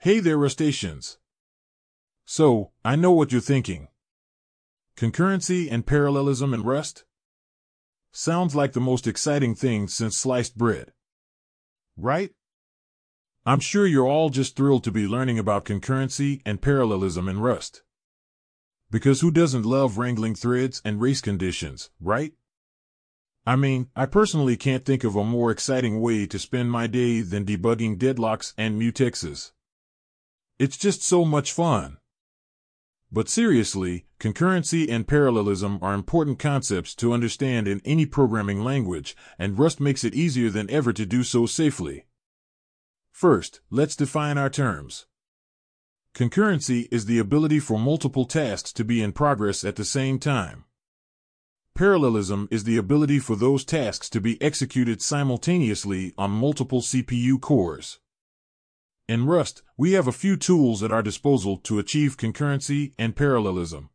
Hey there, Rustaceans. So, I know what you're thinking. Concurrency and parallelism in Rust? Sounds like the most exciting thing since sliced bread. Right? I'm sure you're all just thrilled to be learning about concurrency and parallelism in Rust. Because who doesn't love wrangling threads and race conditions, right? I mean, I personally can't think of a more exciting way to spend my day than debugging deadlocks and mutexes. It's just so much fun. But seriously, concurrency and parallelism are important concepts to understand in any programming language, and Rust makes it easier than ever to do so safely. First, let's define our terms. Concurrency is the ability for multiple tasks to be in progress at the same time. Parallelism is the ability for those tasks to be executed simultaneously on multiple CPU cores. In Rust, we have a few tools at our disposal to achieve concurrency and parallelism.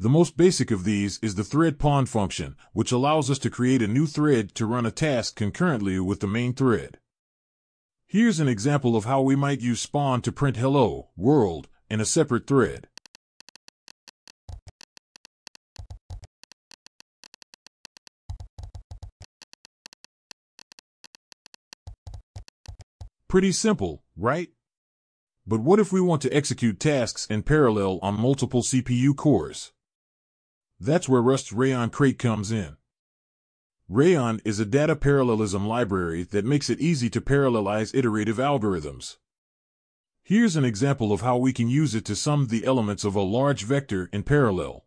The most basic of these is the thread spawn function, which allows us to create a new thread to run a task concurrently with the main thread. Here's an example of how we might use spawn to print hello, world, in a separate thread. Pretty simple, right? But what if we want to execute tasks in parallel on multiple CPU cores? That's where Rust's Rayon Crate comes in. Rayon is a data parallelism library that makes it easy to parallelize iterative algorithms. Here's an example of how we can use it to sum the elements of a large vector in parallel.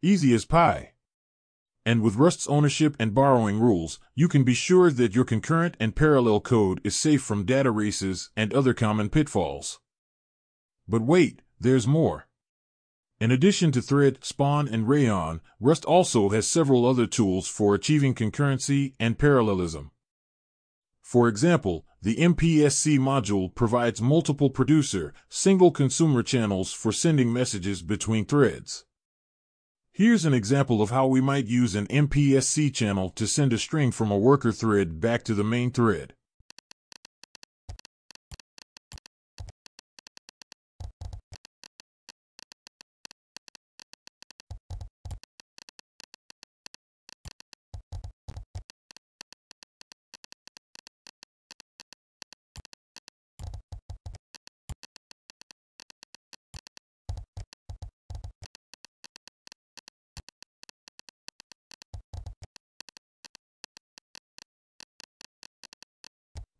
Easy as pie. And with Rust's ownership and borrowing rules, you can be sure that your concurrent and parallel code is safe from data races and other common pitfalls. But wait, there's more. In addition to Thread, Spawn, and Rayon, Rust also has several other tools for achieving concurrency and parallelism. For example, the MPSC module provides multiple producer, single consumer channels for sending messages between threads. Here's an example of how we might use an MPSC channel to send a string from a worker thread back to the main thread.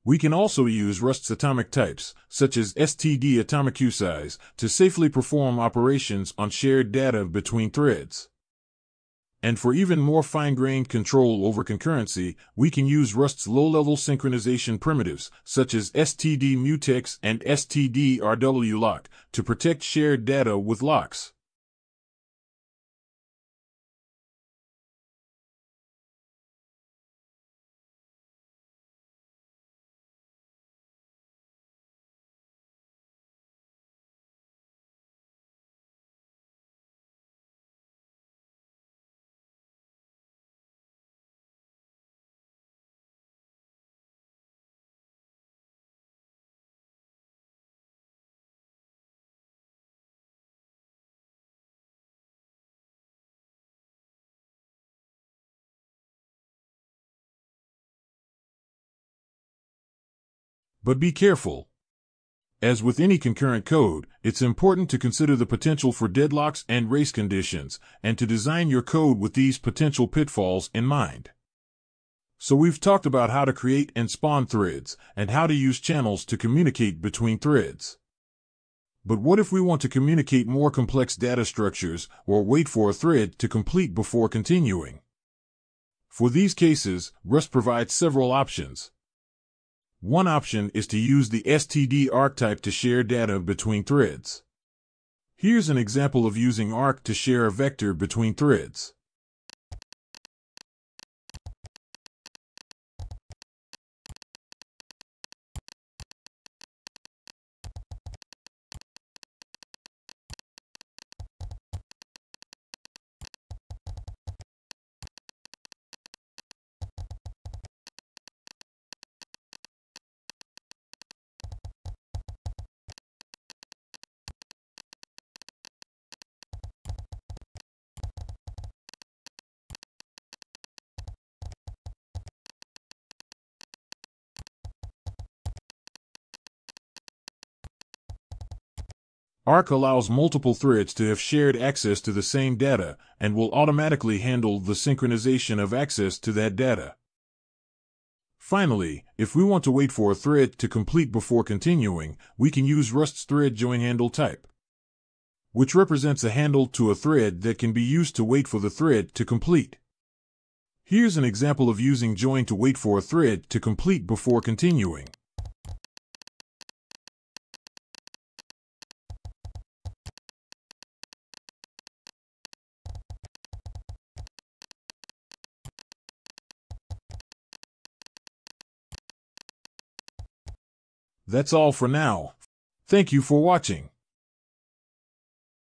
We can also use Rust's atomic types, such as std atomic usize, to safely perform operations on shared data between threads. And for even more fine-grained control over concurrency, we can use Rust's low-level synchronization primitives, such as std mutex and std rw lock, to protect shared data with locks. But be careful. As with any concurrent code, it's important to consider the potential for deadlocks and race conditions, and to design your code with these potential pitfalls in mind. So we've talked about how to create and spawn threads, and how to use channels to communicate between threads. But what if we want to communicate more complex data structures, or wait for a thread to complete before continuing? For these cases, Rust provides several options. One option is to use the std Arc type to share data between threads. Here's an example of using arc to share a vector between threads. Arc allows multiple threads to have shared access to the same data and will automatically handle the synchronization of access to that data. Finally, if we want to wait for a thread to complete before continuing, we can use Rust's thread join handle type, which represents a handle to a thread that can be used to wait for the thread to complete. Here's an example of using join to wait for a thread to complete before continuing. That's all for now. Thank you for watching.